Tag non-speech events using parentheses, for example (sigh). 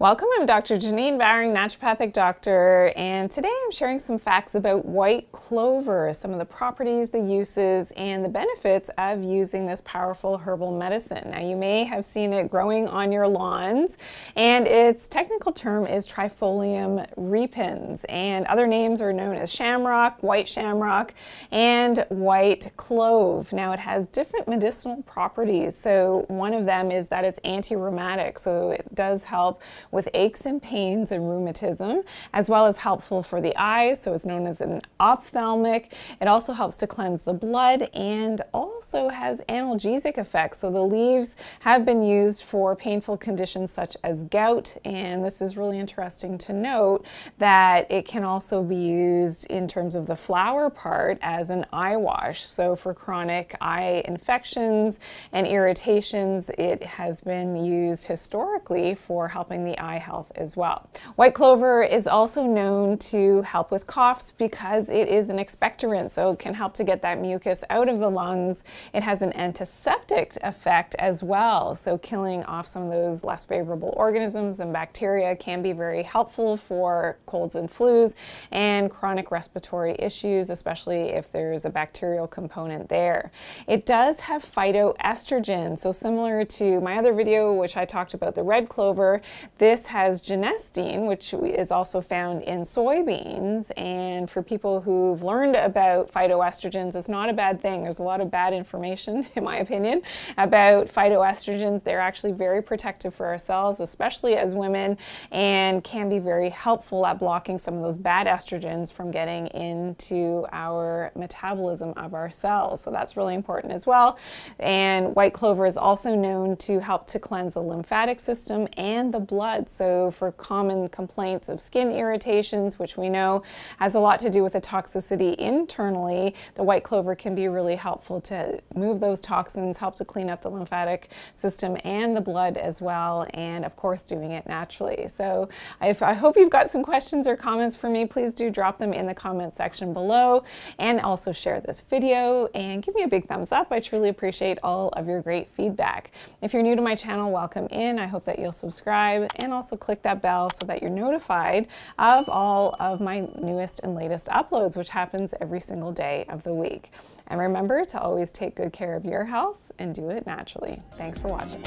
Welcome, I'm Dr. Janine Bowring, naturopathic doctor, and today I'm sharing some facts about white clover, some of the properties, the uses, and the benefits of using this powerful herbal medicine. Now, you may have seen it growing on your lawns, and its technical term is Trifolium repens, and other names are known as shamrock, white shamrock, and white clove. Now, it has different medicinal properties, so one of them is that it's anti-rheumatic, so it does help with aches and pains and rheumatism, as well as helpful for the eyes, so it's known as an ophthalmic. It also helps to cleanse the blood and also has analgesic effects. So the leaves have been used for painful conditions such as gout, and this is really interesting to note that it can also be used in terms of the flower part as an eye wash. So for chronic eye infections and irritations, it has been used historically for helping the eye health as well. White clover is also known to help with coughs because it is an expectorant, so it can help to get that mucus out of the lungs. It has an antiseptic effect as well, so killing off some of those less favorable organisms and bacteria can be very helpful for colds and flus and chronic respiratory issues, especially if there's a bacterial component there. It does have phytoestrogen, so similar to my other video, which I talked about the red clover, this has genistein, which is also found in soybeans. And for people who've learned about phytoestrogens, it's not a bad thing. There's a lot of bad information, (laughs) in my opinion, about phytoestrogens. They're actually very protective for our cells, especially as women, and can be very helpful at blocking some of those bad estrogens from getting into our metabolism of our cells. So that's really important as well. And white clover is also known to help to cleanse the lymphatic system and the blood blood. So for common complaints of skin irritations, which we know has a lot to do with the toxicity internally, the white clover can be really helpful to move those toxins, help to clean up the lymphatic system and the blood as well, and of course doing it naturally. So if, I hope you've got some questions or comments for me, please do drop them in the comment section below and also share this video and give me a big thumbs up. I truly appreciate all of your great feedback. If you're new to my channel, welcome in. I hope that you'll subscribe and also click that bell so that you're notified of all of my newest and latest uploads, which happens every single day of the week. And remember to always take good care of your health and do it naturally. Thanks for watching.